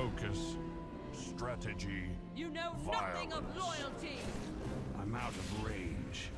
Focus, strategy, You know nothing of loyalty! I'm out of range.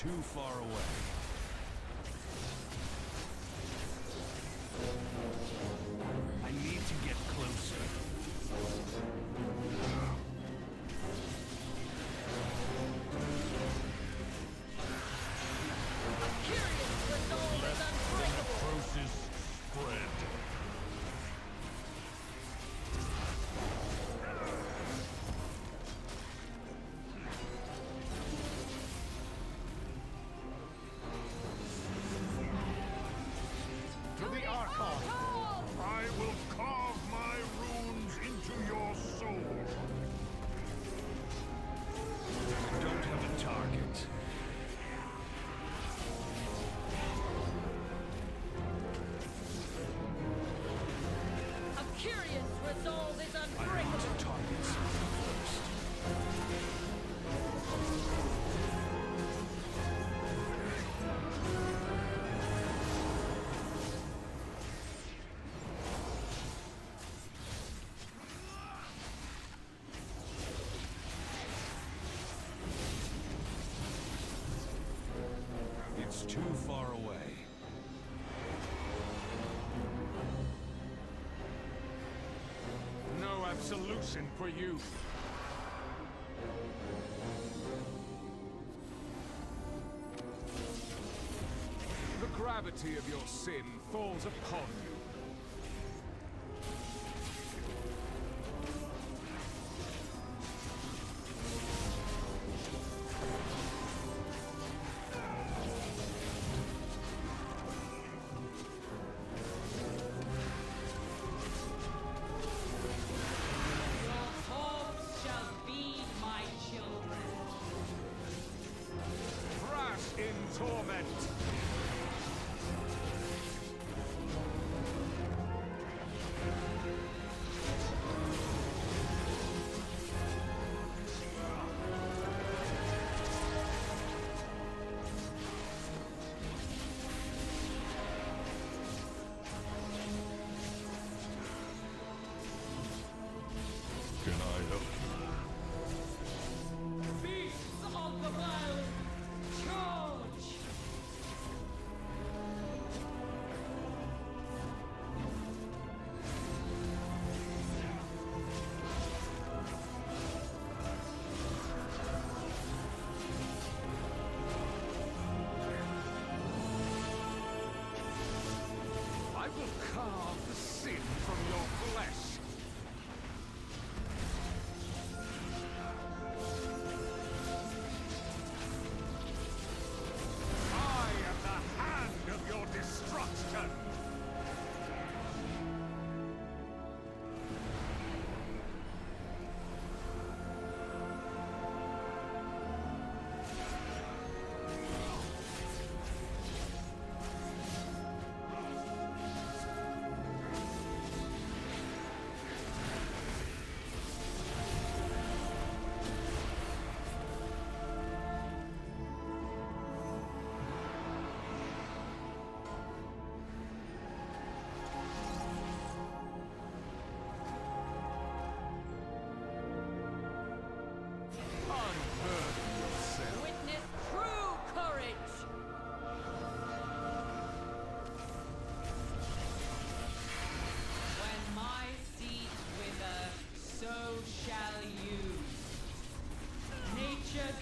too far away. souls. absolution for you. The gravity of your sin falls upon you.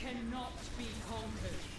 Cannot be conquered.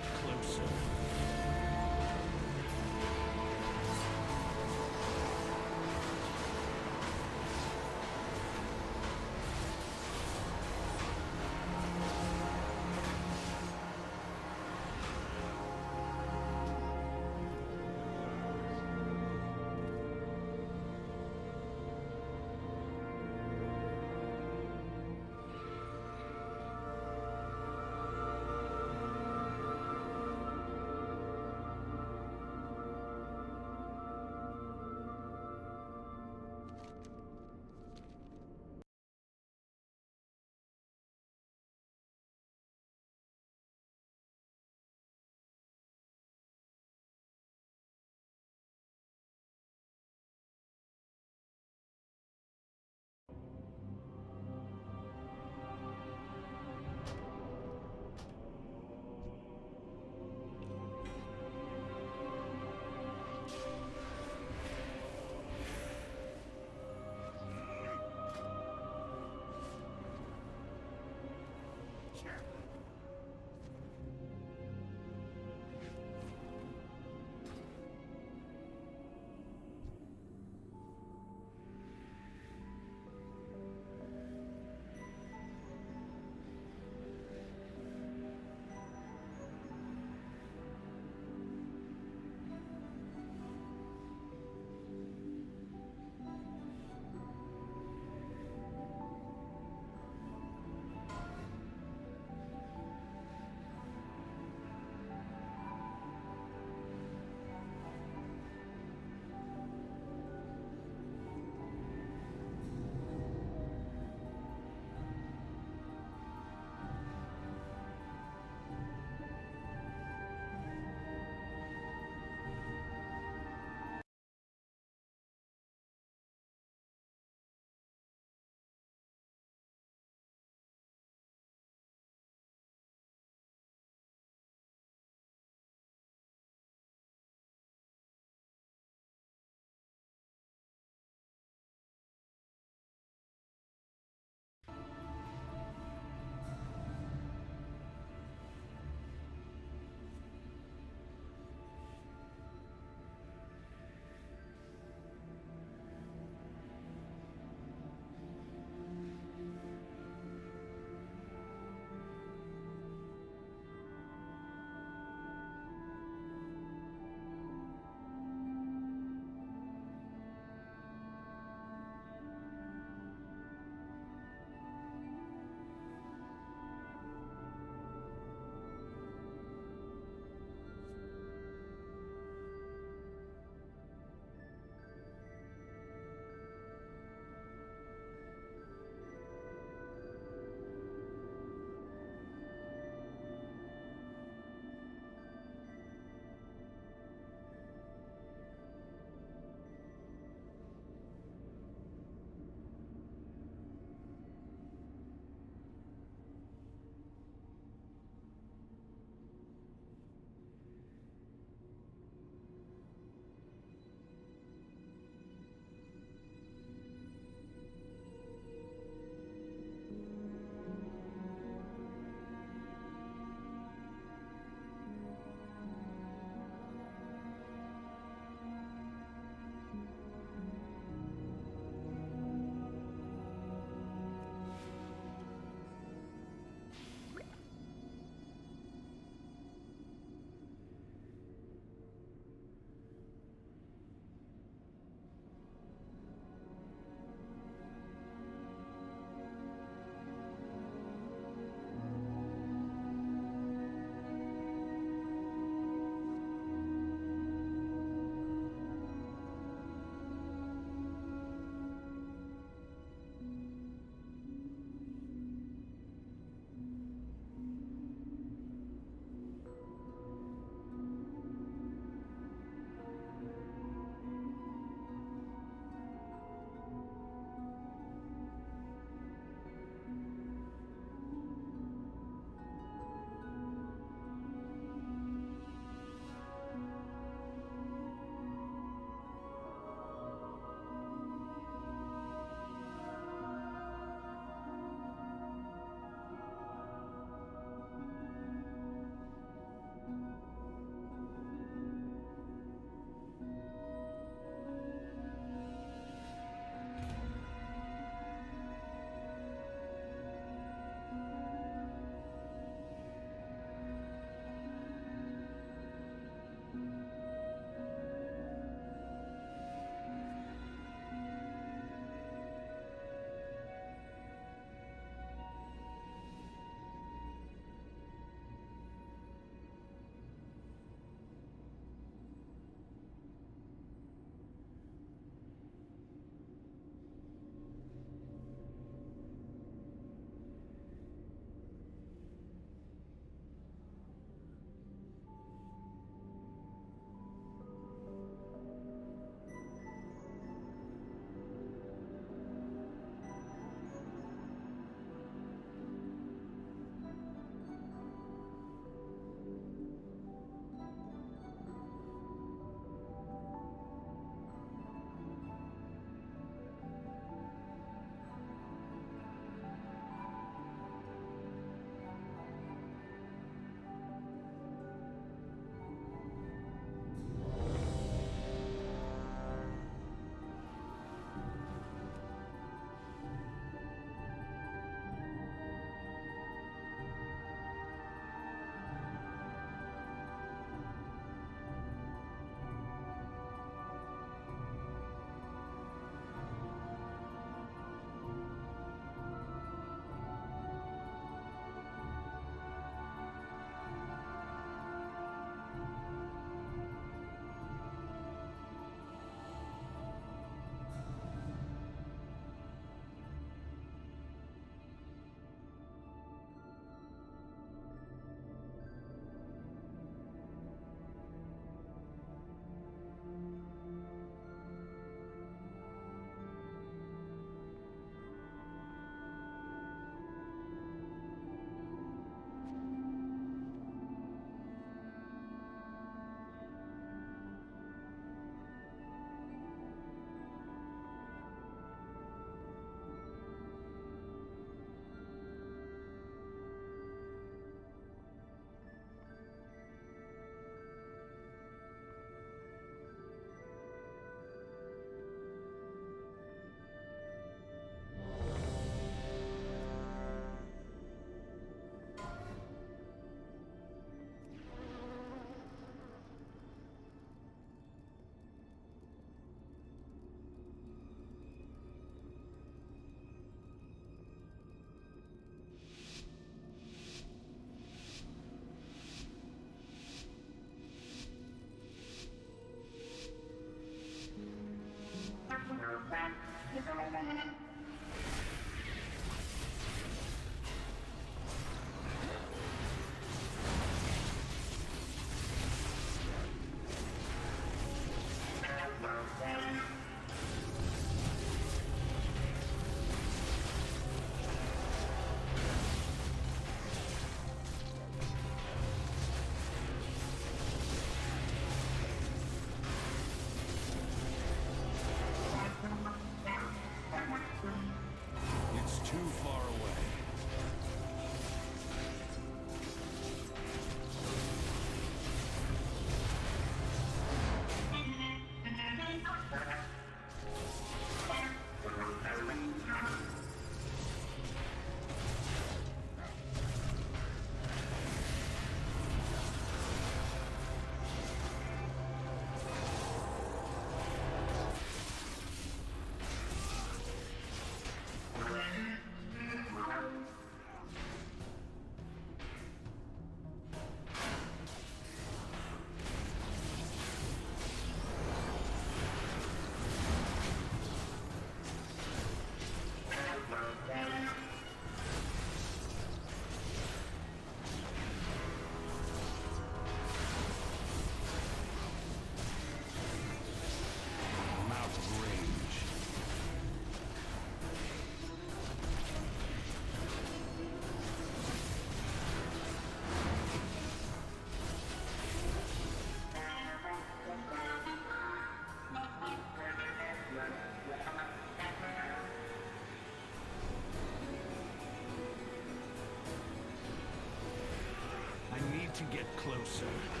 To get closer.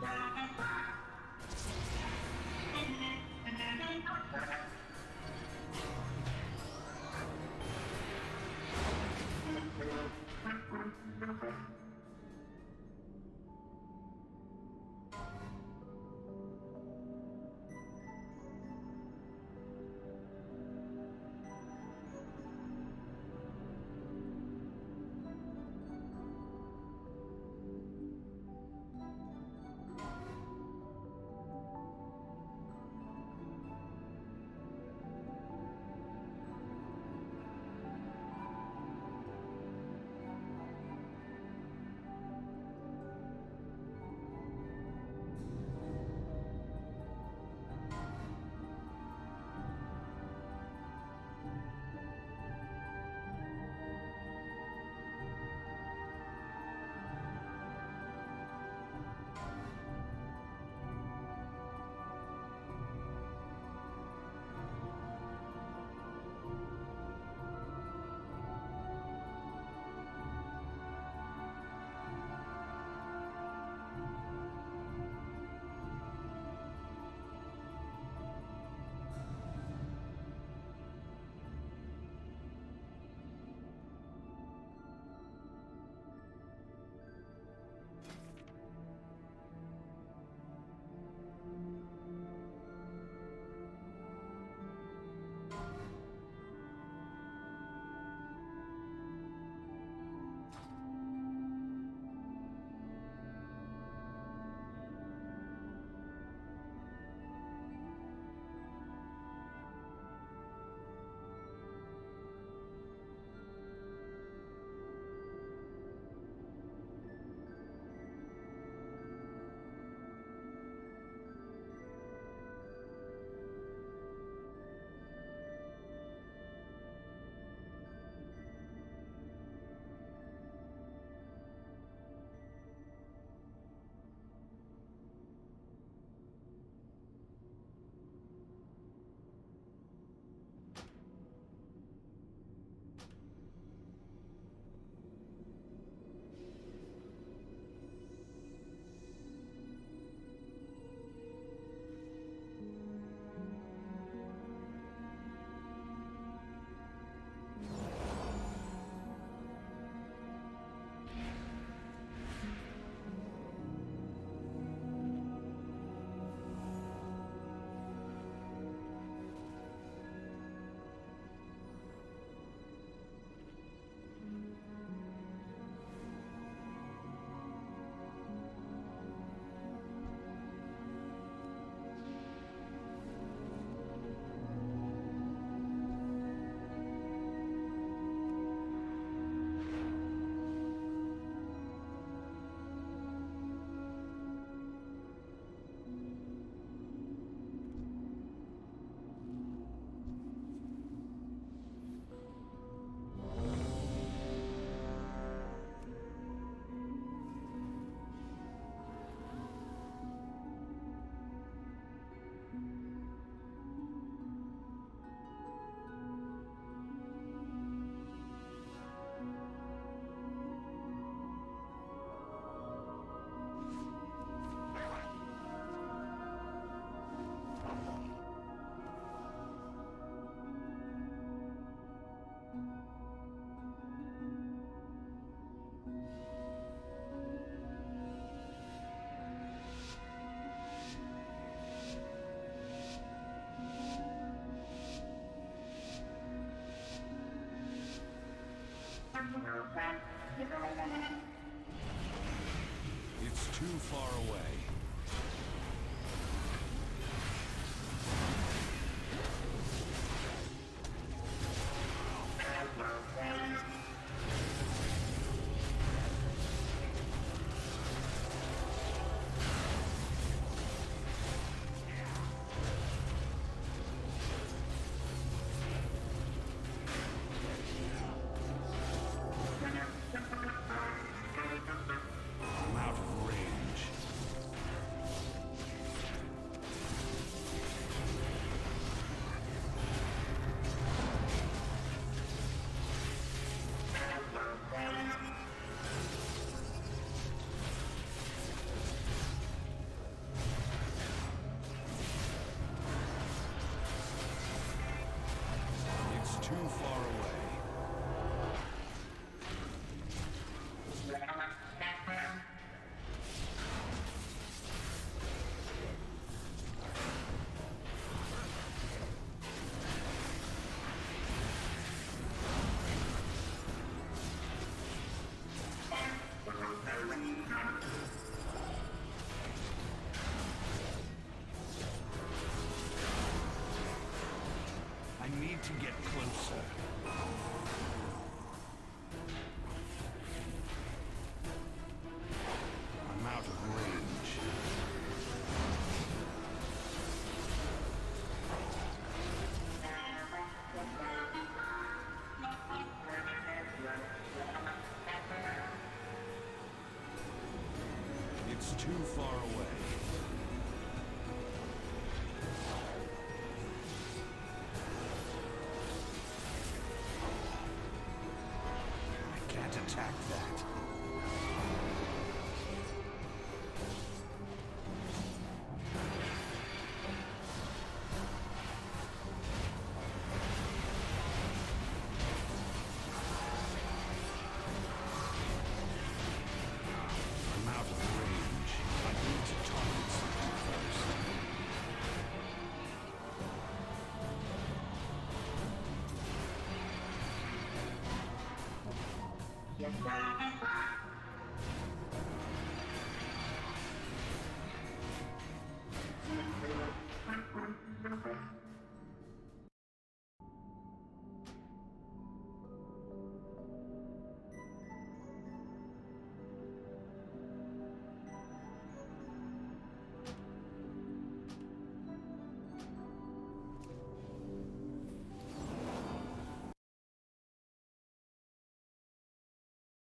Bye. need to get closer. I'm out of range. It's too far away. Yeah.